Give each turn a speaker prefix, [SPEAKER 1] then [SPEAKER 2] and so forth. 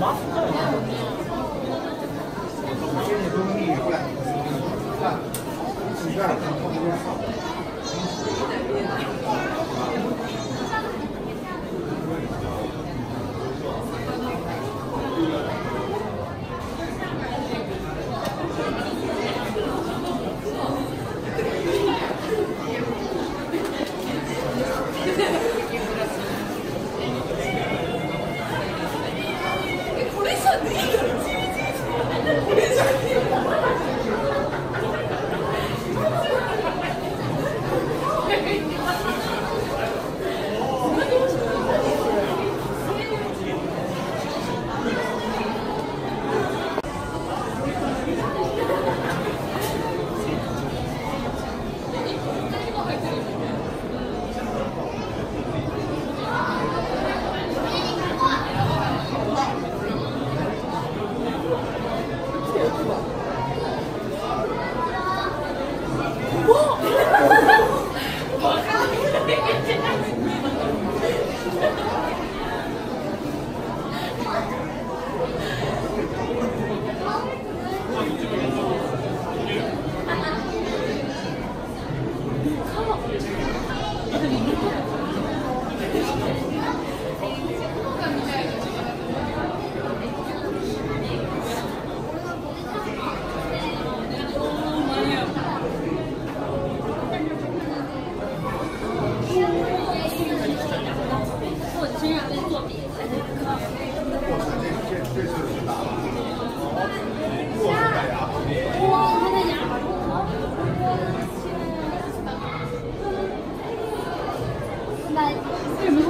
[SPEAKER 1] マスク Thank you. 哦，我的